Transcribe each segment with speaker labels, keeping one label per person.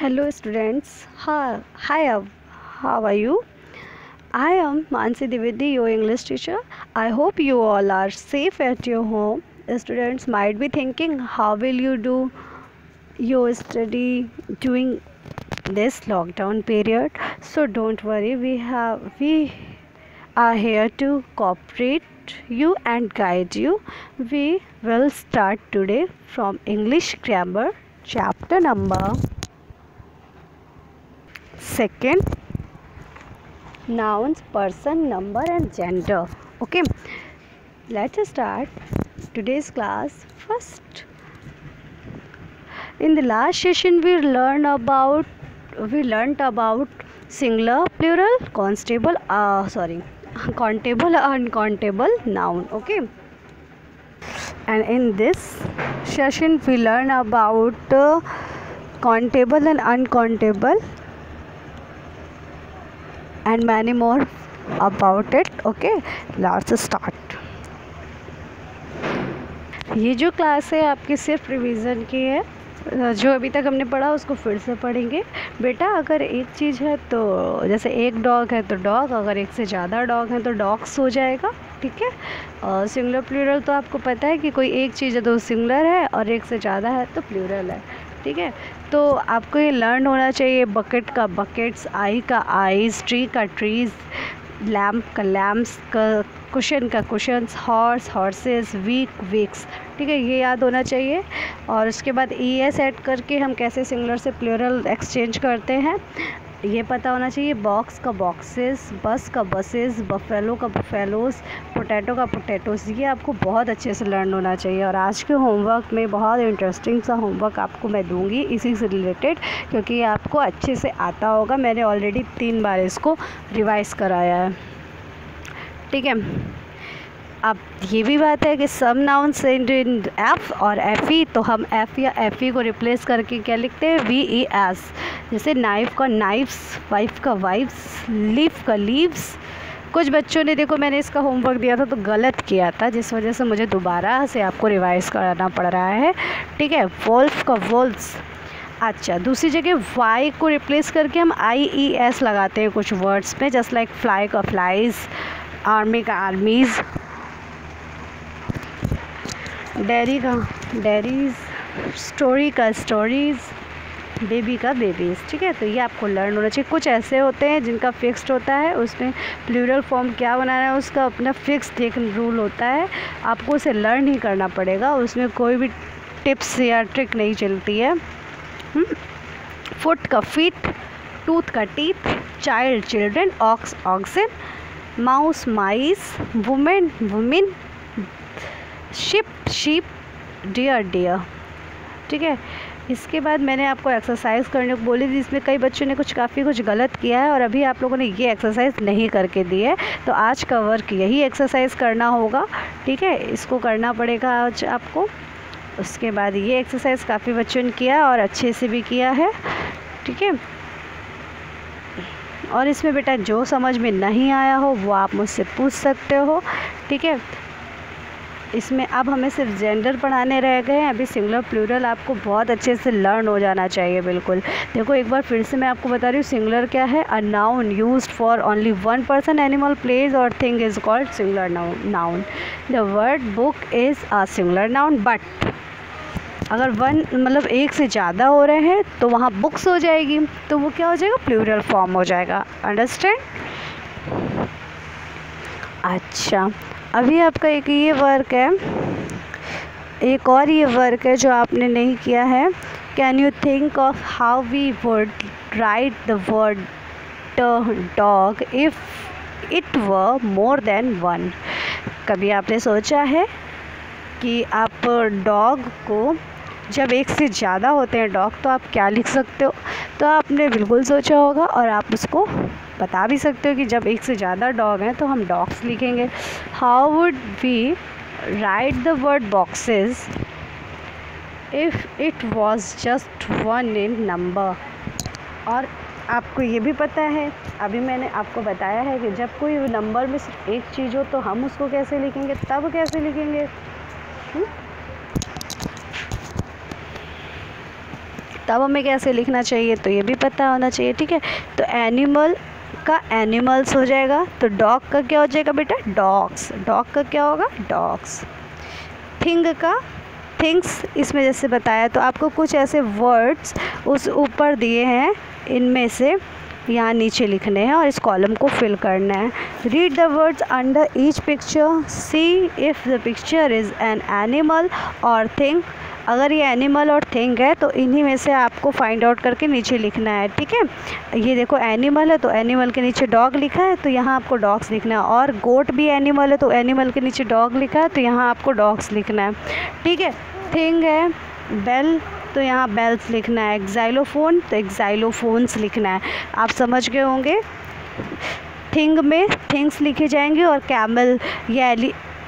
Speaker 1: Hello, students. Hi, hi, how are you? I am Mansi Dividi, your English teacher. I hope you all are safe at your home. Students might be thinking, how will you do your study during this lockdown period? So don't worry, we have we are here to cooperate you and guide you. We will start today from English grammar chapter number second. Nouns person number and gender. Okay. Let's start today's class first. In the last session we learned about we learned about singular plural constable uh, sorry countable uncountable noun. Okay. And in this session we learn about uh, countable and uncountable and many more about it, okay? Let's start. ये जो class है, आपकी सिर्फ़ revision की है। जो अभी तक हमने पढ़ा, उसको फिर से पढ़ेंगे। बेटा, अगर एक चीज़ है तो जैसे एक डॉग है तो डॉग अगर एक से ज़्यादा डॉग है तो डॉग्स हो जाएगा, ठीक है? और सिंगुलर प्लूरल तो आपको पता है कि कोई एक चीज़ है तो सिंगुलर है, और एक से ज़्यादा है तो प्लूरल है। ठीक है? तो आपको ये लर्न होना चाहिए बकेट का बकेट्स आई का आईज ट्री का ट्रीज लैम्प का लैम्प्स का कुशन का cushions horse horses week weeks ठीक है? ये याद होना चाहिए। और उसके बाद ई एस ऐड करके हम कैसे सिंगलर से प्लूरल एक्सचेंज करते हैं? ये पता होना चाहिए बॉक्स का बॉक्सेस बस का बसेस बफेलो का बफेलोस पोटैटो का पोटैटोस ये आपको बहुत अच्छे से लर्न होना चाहिए। और आज के होमवर्क में बहुत इंटरेस्टिंग सा होमवर्क आपको मैं दूँगी इसी से रिलेटेड क्योंकि आपको अच्छे से आता होगा। मैंने ऑलरेडी तीन बार इसको रिवाइज़ कराया है। ठीक है? अब ये भी बात है कि सब नाउन सेंड इन एफ़ और एफ़ ई तो हम एफ़ या एफ़ ई को रिप्लेस करके क्या लिखते हैं? वी ई एस जैसे नाइफ का नाइफ्स वाइफ का वाइफ्स लीफ का लीव्स कुछ बच्चों ने, देखो मैंने इसका होमवर्क दिया था तो गलत किया था, जिस वजह से मुझे दोबारा से आपको रिवाइज़ कराना पड़ रहा है। ठीक है वोल्फ का वोल्फ्स अच्छा दूसरी जगह वाई को रिप्लेस करके हम आई ई एस लगाते हैं कुछ वर्ड्स में जस्ट लाइक फ्लाई का फ्लाइज आर्मी का आर्मीज़ डेरी का डेरीज स्टोरी का स्टोरीज़ बेबी का बेबीज़, ठीक है? तो ये आपको लर्न होना चाहिए। कुछ ऐसे होते हैं जिनका फिक्स्ड होता है उसमें प्लूरल फॉर्म क्या बनाना है, उसका अपना फिक्स्ड एक रूल होता है। आपको उसे लर्न ही करना पड़ेगा, उसमें कोई भी टिप्स या ट्रिक नहीं चलती है। फुट का फीट टूथ का teeth child children ox oxen mouse mice women women ship ship deer deer ठीक है? इसके बाद मैंने आपको एक्सरसाइज करने को बोली थी इसमें कई बच्चों ने कुछ, काफ़ी कुछ गलत किया है और अभी आप लोगों ने ये एक्सरसाइज नहीं करके दी है। तो आज का वर्क यही एक्सरसाइज करना होगा, ठीक है? इसको करना पड़ेगा आज आपको। उसके बाद ये एक्सरसाइज काफ़ी बच्चों ने किया और अच्छे से भी किया है, ठीक है? और इसमें बेटा जो समझ में नहीं आया हो, वो आप मुझसे पूछ सकते हो, ठीक है? इसमें अब हमें सिर्फ़ जेंडर पढ़ाने रह गए हैं। अभी सिंगुलर प्लूरल आपको बहुत अच्छे से लर्न हो जाना चाहिए, बिल्कुल। देखो, एक बार फिर से मैं आपको बता रही हूँ सिंगुलर क्या है? A noun use for only one person animal place और thing is called singular noun the word book is a singular noun but अगर वन मतलब एक से ज़्यादा हो रहे हैं तो वहाँ बुक्स हो जाएगी। तो वो क्या हो जाएगा? प्लूरल फॉर्म हो जाएगा। अंडरस्टैंड अच्छा। अभी आपका एक ये वर्क है, एक और ये वर्क है जो आपने नहीं किया है। Can you think of how we would write the word dog if it was more than one कभी आपने सोचा है कि आप डॉग को जब एक से ज़्यादा होते हैं डॉग तो आप क्या लिख सकते हो? तो आपने बिल्कुल सोचा होगा और आप उसको बता भी सकते हो कि जब एक से ज़्यादा डॉग हैं तो हम डॉग्स लिखेंगे। How would we write the word boxes if it was just one in number और आपको ये भी पता है, अभी मैंने आपको बताया है कि जब कोई नंबर में सिर्फ़ एक चीज़ हो तो हम उसको कैसे लिखेंगे, तब कैसे लिखेंगे? हुँ? तब हमें कैसे लिखना चाहिए तो ये भी पता होना चाहिए, ठीक है? तो एनिमल का एनिमल्स हो जाएगा तो डॉग का क्या हो जाएगा बेटा? डॉग्स डॉग का क्या होगा? डॉग्स थिंग का थिंग्स इसमें जैसे बताया तो आपको कुछ ऐसे वर्ड्स उस ऊपर दिए हैं, इनमें से यहाँ नीचे लिखने हैं और इस कॉलम को फिल करना है। Read the words under each picture see if the picture is an animal और थिंग अगर ये एनिमल और थिंग है तो इन्हीं में से आपको फाइंड आउट करके नीचे लिखना है, ठीक है? ये देखो एनिमल है तो एनिमल के नीचे डॉग लिखा है तो यहाँ आपको डॉग्स लिखना है। और गोट भी एनिमल है तो एनिमल के नीचे डॉग लिखा है तो यहाँ आपको डॉग्स लिखना है, ठीक है? थिंग है बेल तो यहाँ बेल्स लिखना है। एक्साइलोफोन तो एक्साइलोफोन्स लिखना है। आप समझ गए होंगे? थिंग में थिंग्स लिखे जाएँगे और कैमल या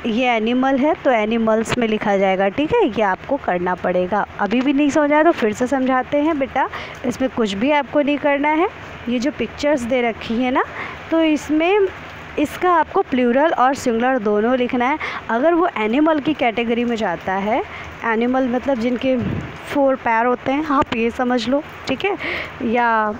Speaker 1: ये एनिमल है तो एनिमल्स में लिखा जाएगा, ठीक है? ये आपको करना पड़ेगा। अभी भी नहीं समझा तो फिर से समझाते हैं बेटा। इसमें कुछ भी आपको नहीं करना है। ये जो पिक्चर्स दे रखी है ना तो इसमें इसका आपको प्लूरल और सिंगुलर दोनों लिखना है। अगर वो एनिमल की कैटेगरी में जाता है एनिमल मतलब जिनके फोर पैर होते हैं, आप ये समझ लो, ठीक है? या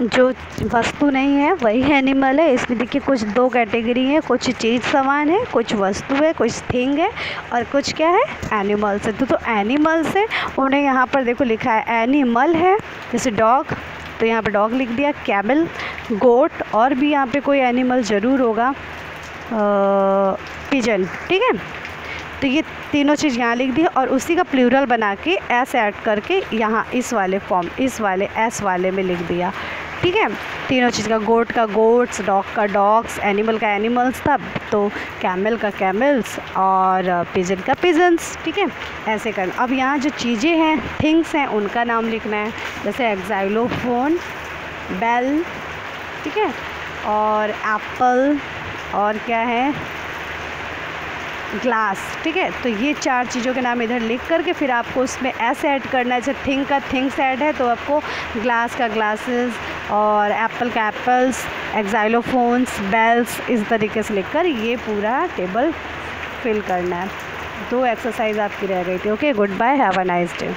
Speaker 1: जो वस्तु नहीं है, वही एनिमल है। इसमें देखिए कुछ दो कैटेगरी है, कुछ चीज़ सामान है, कुछ वस्तु है, कुछ थिंग है और कुछ क्या है? एनिमल्स है। तो तो एनिमल्स है। उन्हें यहाँ पर देखो लिखा है एनिमल है, जैसे डॉग तो यहाँ पर डॉग लिख दिया कैमल गोट और भी यहाँ पे कोई एनिमल ज़रूर होगा। पिजन ठीक है? तो ये तीनों चीज़ यहाँ लिख दी और उसी का प्लूरल बना के एस ऐड करके यहाँ इस वाले फॉर्म इस वाले एस वाले में लिख दिया। ठीक है? तीनों चीज़ का गोट का गोट्स डॉग का डॉग्स एनिमल का एनिमल्स था तो कैमल का कैमल्स और पिजन का पिजन्स ठीक है? ऐसे करना अब यहाँ जो चीज़ें हैं थिंग्स हैं, उनका नाम लिखना है। जैसे एग्जाइलोफोन बेल ठीक है? और एप्पल और क्या है? ग्लास ठीक है? तो ये चार चीज़ों के नाम इधर लिख करके फिर आपको उसमें ऐसे ऐड करना है। जैसे थिंग का थिंग्स ऐड है तो आपको ग्लास का ग्लासेस और एप्पल के एप्पल्स एक्साइलोफोन्स बेल्स इस तरीके से लिखकर ये पूरा टेबल फिल करना है। दो एक्सरसाइज आपकी रह गई थी। Okay good bye have a nice day